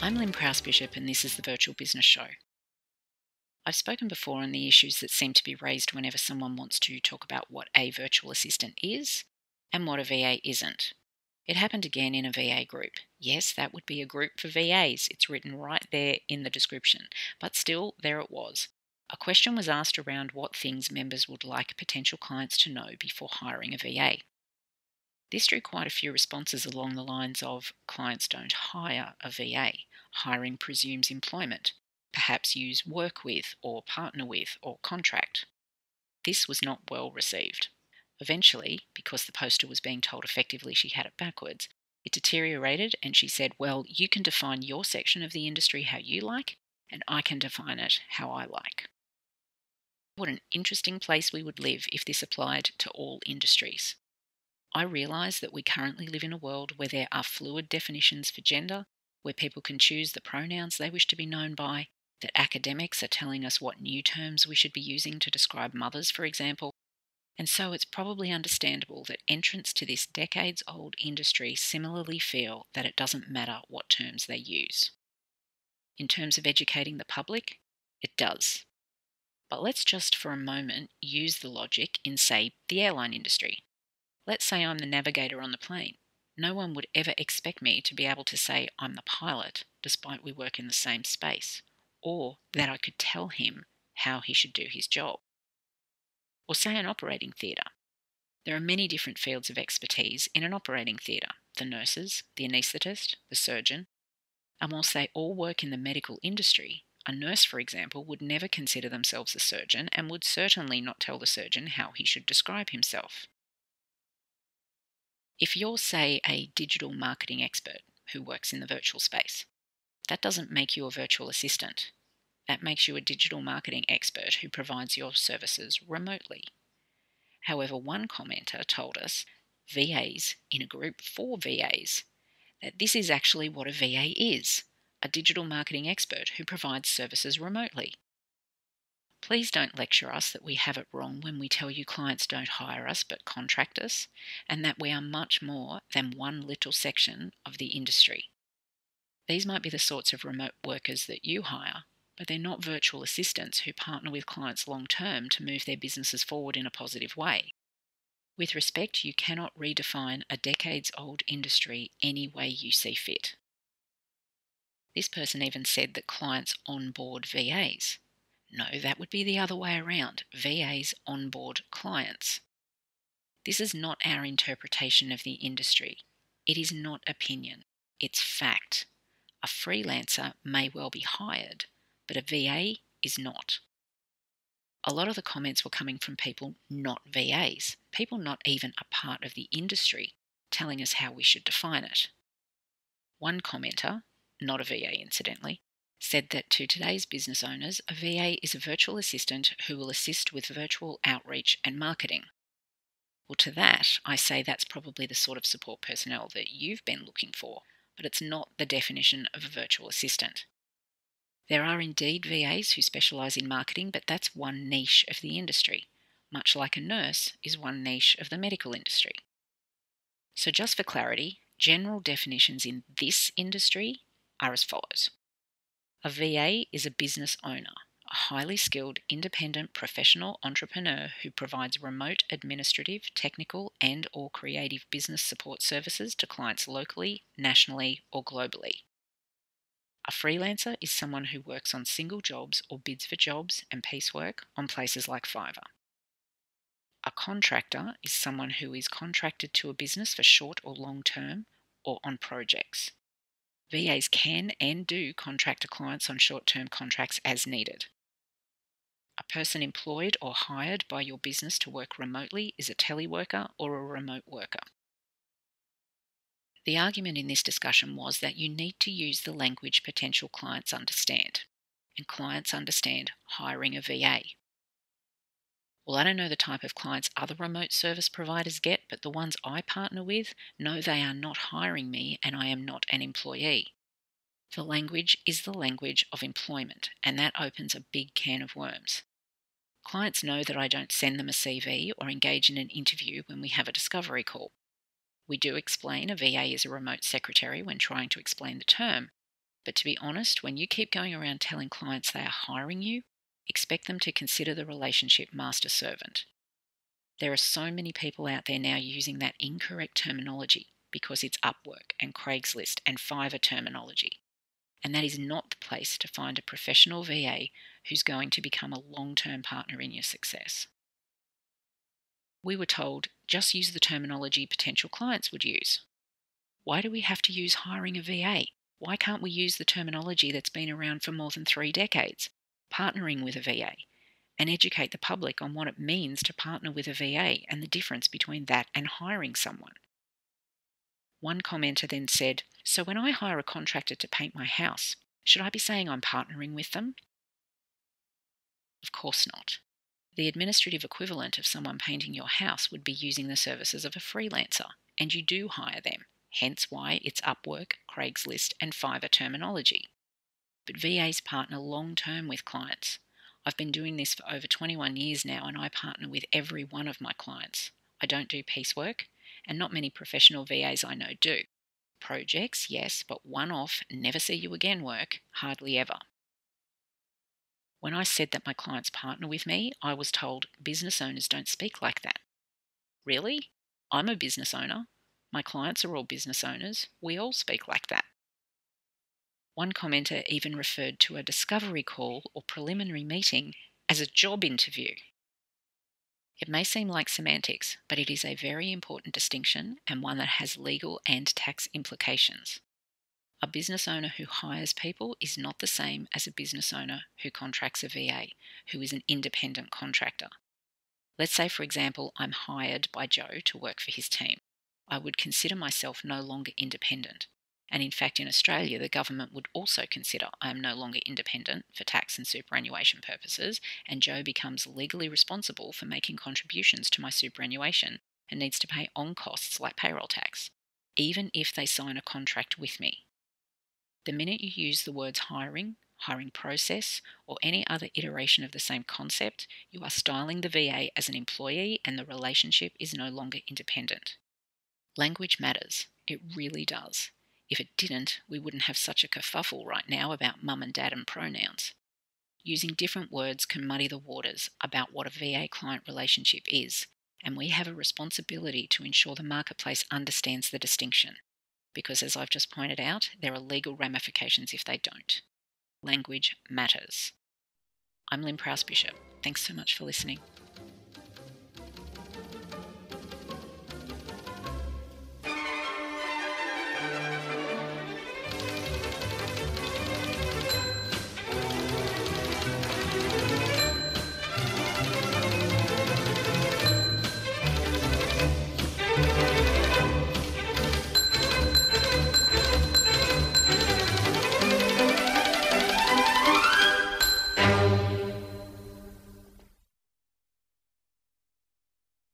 I'm Lyn Prowse Bishop, and this is the Virtual Business Show. I've spoken before on the issues that seem to be raised whenever someone wants to talk about what a virtual assistant is and what a VA isn't. It happened again in a VA group. Yes, that would be a group for VAs. It's written right there in the description. But still, there it was. A question was asked around what things members would like potential clients to know before hiring a VA. This drew quite a few responses along the lines of clients don't hire a VA, hiring presumes employment, perhaps use work with or partner with or contract. This was not well received. Eventually, because the poster was being told effectively she had it backwards, it deteriorated and she said, Well, you can define your section of the industry how you like, and I can define it how I like. What an interesting place we would live if this applied to all industries. I realise that we currently live in a world where there are fluid definitions for gender, where people can choose the pronouns they wish to be known by, that academics are telling us what new terms we should be using to describe mothers, for example, and so it's probably understandable that entrants to this decades old industry similarly feel that it doesn't matter what terms they use. In terms of educating the public, it does. But let's just for a moment use the logic in, say, the airline industry. Let's say I'm the navigator on the plane. No one would ever expect me to be able to say I'm the pilot, despite we work in the same space, or that I could tell him how he should do his job. Or say an operating theatre. There are many different fields of expertise in an operating theatre the nurses, the anaesthetist, the surgeon. And whilst they all work in the medical industry, a nurse, for example, would never consider themselves a surgeon and would certainly not tell the surgeon how he should describe himself. If you're, say, a digital marketing expert who works in the virtual space, that doesn't make you a virtual assistant. That makes you a digital marketing expert who provides your services remotely. However, one commenter told us, VAs in a group for VAs, that this is actually what a VA is a digital marketing expert who provides services remotely. Please don't lecture us that we have it wrong when we tell you clients don't hire us but contract us, and that we are much more than one little section of the industry. These might be the sorts of remote workers that you hire, but they're not virtual assistants who partner with clients long term to move their businesses forward in a positive way. With respect, you cannot redefine a decades old industry any way you see fit. This person even said that clients onboard VAs. No, that would be the other way around. VAs onboard clients. This is not our interpretation of the industry. It is not opinion, it's fact. A freelancer may well be hired, but a VA is not. A lot of the comments were coming from people not VAs, people not even a part of the industry, telling us how we should define it. One commenter, not a VA incidentally, said that to today's business owners, a VA is a virtual assistant who will assist with virtual outreach and marketing. Well, to that, I say that's probably the sort of support personnel that you've been looking for, but it's not the definition of a virtual assistant. There are indeed VAs who specialise in marketing, but that's one niche of the industry, much like a nurse is one niche of the medical industry. So, just for clarity, general definitions in this industry are as follows A VA is a business owner, a highly skilled independent professional entrepreneur who provides remote administrative, technical, and or creative business support services to clients locally, nationally, or globally. A freelancer is someone who works on single jobs or bids for jobs and piecework on places like Fiverr. A contractor is someone who is contracted to a business for short or long term or on projects. VAs can and do contract to clients on short term contracts as needed. A person employed or hired by your business to work remotely is a teleworker or a remote worker. The argument in this discussion was that you need to use the language potential clients understand, and clients understand hiring a VA. Well, I don't know the type of clients other remote service providers get, but the ones I partner with know they are not hiring me and I am not an employee. The language is the language of employment, and that opens a big can of worms. Clients know that I don't send them a CV or engage in an interview when we have a discovery call. We do explain a VA is a remote secretary when trying to explain the term, But to be honest, when you keep going around telling clients they are hiring you, expect them to consider the relationship master servant. There are so many people out there now using that incorrect terminology because it's Upwork and Craigslist and Fiverr terminology. And that is not the place to find a professional VA who's going to become a long term partner in your success. We were told just use the terminology potential clients would use. Why do we have to use hiring a VA? Why can't we use the terminology that's been around for more than three decades, partnering with a VA, and educate the public on what it means to partner with a VA and the difference between that and hiring someone? One commenter then said, So when I hire a contractor to paint my house, should I be saying I'm partnering with them? Of course not. The administrative equivalent of someone painting your house would be using the services of a freelancer, and you do hire them hence why it's Upwork, Craigslist, and Fiverr terminology. But VAs partner long term with clients. I've been doing this for over 21 years now, and I partner with every one of my clients. I don't do piecework, and not many professional VAs I know do. Projects, yes, but one off, never see you again work, hardly ever. When I said that my clients partner with me, I was told business owners don't speak like that. Really? I'm a business owner. My clients are all business owners. We all speak like that. One commenter even referred to a discovery call or preliminary meeting as a job interview. It may seem like semantics, but it is a very important distinction and one that has legal and tax implications. A business owner who hires people is not the same as a business owner who contracts a VA, who is an independent contractor. Let's say, for example, I'm hired by Joe to work for his team. I would consider myself no longer independent. And in fact, in Australia, the government would also consider I am no longer independent for tax and superannuation purposes, and Joe becomes legally responsible for making contributions to my superannuation and needs to pay on costs like payroll tax, even if they sign a contract with me. The minute you use the words hiring, hiring process, or any other iteration of the same concept, you are styling the VA as an employee and the relationship is no longer independent. Language matters. It really does. If it didn't, we wouldn't have such a kerfuffle right now about mum and dad and pronouns. Using different words can muddy the waters about what a VA client relationship is, and we have a responsibility to ensure the marketplace understands the distinction. Because, as I've just pointed out, there are legal ramifications if they don't. Language matters. I'm Lyn Prowse Bishop. Thanks so much for listening.